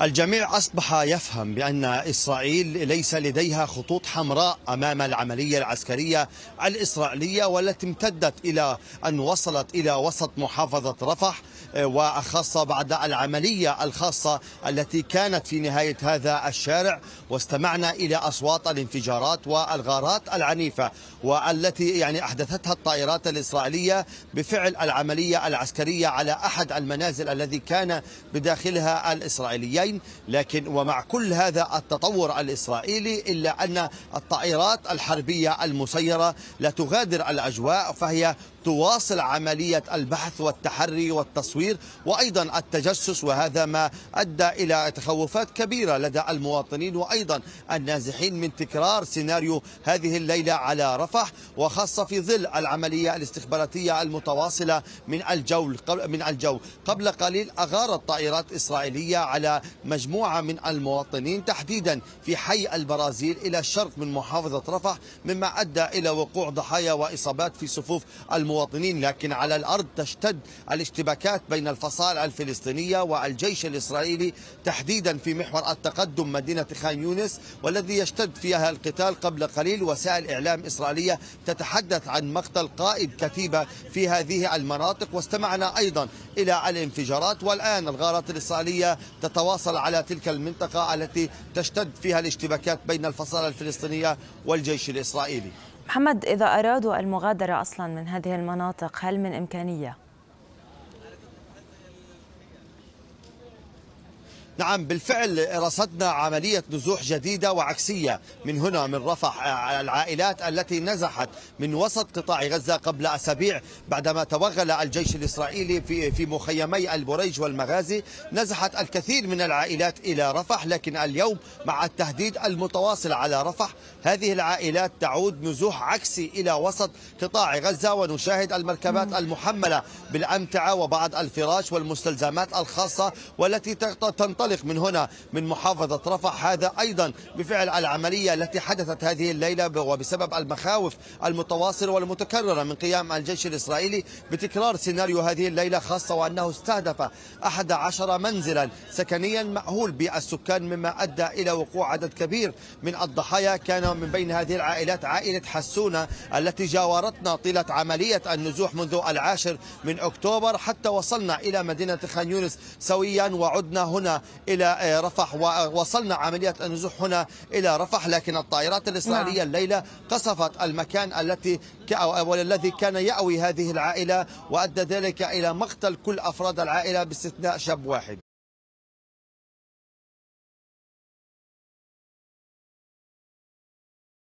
الجميع أصبح يفهم بأن إسرائيل ليس لديها خطوط حمراء أمام العملية العسكرية الإسرائيلية والتي امتدت إلى أن وصلت إلى وسط محافظة رفح وخاصة بعد العملية الخاصة التي كانت في نهاية هذا الشارع. واستمعنا إلى أصوات الانفجارات والغارات العنيفة والتي يعني أحدثتها الطائرات الإسرائيلية بفعل العملية العسكرية على أحد المنازل الذي كان بداخلها الإسرائيليين لكن ومع كل هذا التطور الإسرائيلي إلا أن الطائرات الحربية المسيرة لا تغادر الأجواء فهي تواصل عملية البحث والتحري والتصوير وأيضا التجسس وهذا ما أدى إلى تخوفات كبيرة لدى المواطنين وأيضا النازحين من تكرار سيناريو هذه الليلة على رفح وخاصة في ظل العملية الاستخباراتية المتواصلة من الجو من الجو. قبل قليل أغارت طائرات إسرائيلية على مجموعة من المواطنين تحديدا في حي البرازيل إلى الشرق من محافظة رفح مما أدى إلى وقوع ضحايا وإصابات في صفوف المواطنين. لكن على الأرض تشتد الاشتباكات بين الفصائل الفلسطينية والجيش الإسرائيلي تحديدا في محور التقدم مدينة خان يونس والذي يشتد فيها القتال قبل قليل. وسائل إعلام إسرائيلية تتحدث عن مقتل قائد كتيبة في هذه المناطق. واستمعنا أيضا إلى الانفجارات. والآن الغارات الإسرائيلية تتواصل على تلك المنطقة التي تشتد فيها الاشتباكات بين الفصائل الفلسطينية والجيش الإسرائيلي. محمد إذا أرادوا المغادرة أصلا من هذه المناطق هل من إمكانية؟ نعم بالفعل رصدنا عملية نزوح جديدة وعكسية. من هنا من رفح العائلات التي نزحت من وسط قطاع غزة قبل أسابيع. بعدما توغل الجيش الإسرائيلي في في مخيمي البريج والمغازي نزحت الكثير من العائلات إلى رفح لكن اليوم مع التهديد المتواصل على رفح هذه العائلات تعود نزوح عكسي إلى وسط قطاع غزة. ونشاهد المركبات المحملة بالأمتعة وبعض الفراش والمستلزمات الخاصة والتي تنطلق تنطلق من هنا من محافظة رفح. هذا أيضا بفعل العملية التي حدثت هذه الليلة وبسبب المخاوف المتواصلة والمتكررة من قيام الجيش الإسرائيلي بتكرار سيناريو هذه الليلة خاصة وأنه استهدف 11 منزلا سكنيا مأهول بالسكان مما أدى إلى وقوع عدد كبير من الضحايا. كان من بين هذه العائلات عائلة حسونة التي جاورتنا طيلة عملية النزوح منذ العاشر من أكتوبر. حتى وصلنا إلى مدينة خان يونس سويا وعدنا هنا إلى آه، رفح ووصلنا عملية النزوح هنا إلى رفح لكن الطائرات الإسرائيلية نعم. الليلة قصفت المكان التي والذي كان يأوي هذه العائلة وأدى ذلك إلى مقتل كل أفراد العائلة باستثناء شاب واحد